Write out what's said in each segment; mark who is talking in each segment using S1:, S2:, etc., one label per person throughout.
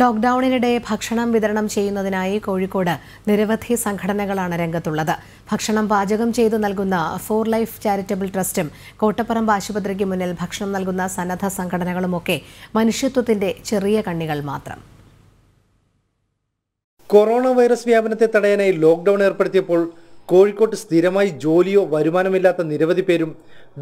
S1: ലോക്ഡൌണിനിടെ ഭക്ഷണം വിതരണം ചെയ്യുന്നതിനായി കോഴിക്കോട് നിരവധി സംഘടനകളാണ് രംഗത്തുള്ളത്. ഭക്ഷണം പാചകം ചെയ്തു നൽകുന്ന ഫോർ ലൈഫ് ചാരിറ്റബിൾ ട്രസ്റ്റും കോട്ടപ്പറമ്പ് ആശുപത്രിക്ക് മുന്നിൽ ഭക്ഷണം നൽകുന്ന സന്നദ്ധ സംഘടനകളുമൊക്കെ മനുഷ്യത്വത്തിന്റെ ചെറിയ കണ്ണികൾ മാത്രം.
S2: കൊറോണ വൈറസ് വ്യാപനത്തെ തടയാനായി ലോക്ക്ഡൌൺ ഏർപ്പെടുത്തിയപ്പോൾ കോഴിക്കോട്ട് സ്ഥിരമായി ജോലിയോ വരുമാനമില്ലാത്ത നിരവധി പേരും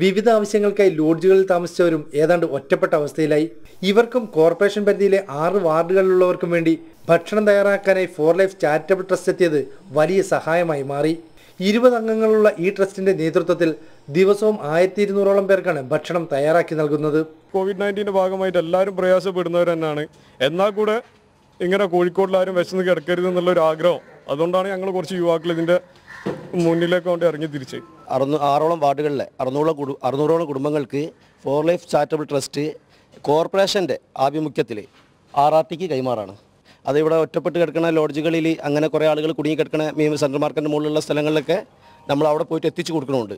S2: വിവിധ ആവശ്യങ്ങൾക്കായി ലോഡ്ജുകളിൽ താമസിച്ചവരും ഏതാണ്ട് ഒറ്റപ്പെട്ട അവസ്ഥയിലായി. ഇവർക്കും കോർപ്പറേഷൻ പരിധിയിലെ ആറ് വാർഡുകളിലുള്ളവർക്കും വേണ്ടി ഭക്ഷണം തയ്യാറാക്കാനായി ഫോർ ലൈഫ് ചാരിറ്റബിൾ ട്രസ്റ്റ് എത്തിയത് വലിയ സഹായമായി മാറി. ഇരുപത് അംഗങ്ങളുള്ള ഈ ട്രസ്റ്റിന്റെ നേതൃത്വത്തിൽ ദിവസവും ആയിരത്തി ഇരുന്നൂറോളം പേർക്കാണ് ഭക്ഷണം തയ്യാറാക്കി നൽകുന്നത്.
S3: കോവിഡ് നയന്റീന്റെ ഭാഗമായിട്ട് എല്ലാവരും പ്രയാസപ്പെടുന്നവർ തന്നെയാണ്. എന്നാൽ കൂടെ ഇങ്ങനെ കോഴിക്കോട്ടിലാരും വിശന്ന് കിടക്കരുത് എന്നുള്ള ഒരു ആഗ്രഹം അതുകൊണ്ടാണ് ഞങ്ങൾ കുറച്ച് യുവാക്കൾ ഇതിന്റെ മുന്നിലേക്ക് കൊണ്ട് ഇറങ്ങി തിരിച്ച്.
S4: അറുന്നൂ ആറോളം വാർഡുകളിലെ അറുന്നൂറോളം കുടു അറുന്നൂറോളം കുടുംബങ്ങൾക്ക് ഫോർ ലൈഫ് ചാരിറ്റബിൾ ട്രസ്റ്റ് കോർപ്പറേഷന്റെ ആഭിമുഖ്യത്തിൽ ആർ ആർ ടിക്ക് കൈമാറാണ്. അതിവിടെ ഒറ്റപ്പെട്ട് കിടക്കുന്ന ലോഡ്ജുകളിൽ അങ്ങനെ കുറേ ആളുകൾ കുടുങ്ങി കിടക്കുന്ന മീൻ സെൻട്രൽ മാർക്കറ്റിന്റെ മുകളിലുള്ള സ്ഥലങ്ങളിലൊക്കെ നമ്മൾ അവിടെ പോയിട്ട് എത്തിച്ചു കൊടുക്കുന്നുണ്ട്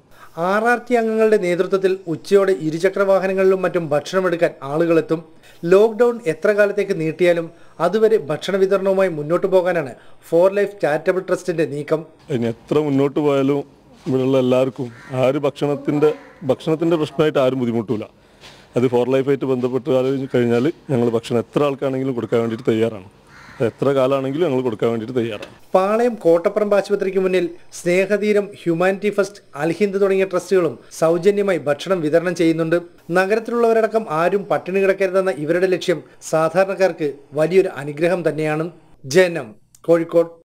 S2: ആർ ആർ ടി അംഗങ്ങളുടെ നേതൃത്വത്തിൽ ഉച്ചയോടെ ഇരുചക്ര വാഹനങ്ങളിലും മറ്റും ഭക്ഷണമെടുക്കാൻ ആളുകളെത്തും. ലോക്ക്ഡൌൺ എത്ര കാലത്തേക്ക് നീട്ടിയാലും അതുവരെ ഭക്ഷണ വിതരണവുമായി മുന്നോട്ട് പോകാനാണ് ഫോർ ലൈഫ് ചാരിറ്റബിൾ ട്രസ്റ്റിന്റെ നീക്കം.
S3: ഇനി എത്ര മുന്നോട്ട് പോയാലും ഇവിടെയുള്ള എല്ലാവർക്കും ആര് ഭക്ഷണത്തിന്റെ ഭക്ഷണത്തിന്റെ പ്രശ്നമായിട്ട് ആരും ബുദ്ധിമുട്ടില്ല അത് ഫോർ ലൈഫായിട്ട് ബന്ധപ്പെട്ട് കഴിഞ്ഞാൽ ഞങ്ങൾ ഭക്ഷണം എത്ര ആൾക്കാണെങ്കിലും കൊടുക്കാൻ വേണ്ടിയിട്ട് തയ്യാറാണ്. എത്ര കാലാണെങ്കിലും ഞങ്ങൾ കൊടുക്കാൻ വേണ്ടിയിട്ട് തയ്യാറാണ്.
S2: പാളയം കോട്ടപ്പറമ്പ് ആശുപത്രിക്ക് മുന്നിൽ സ്നേഹതീരം ഹ്യൂമാനിറ്റി ഫസ്റ്റ് അൽഹിന്ദ് തുടങ്ങിയ ട്രസ്റ്റുകളും സൗജന്യമായി ഭക്ഷണം വിതരണം ചെയ്യുന്നുണ്ട്. നഗരത്തിലുള്ളവരടക്കം ആരും പട്ടിണി കിടക്കരുതെന്ന ഇവരുടെ ലക്ഷ്യം സാധാരണക്കാർക്ക് വലിയൊരു അനുഗ്രഹം തന്നെയാണ്. ജനം കോഴിക്കോട്.